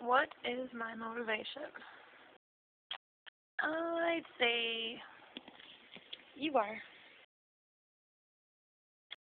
What is my motivation? I'd say you are.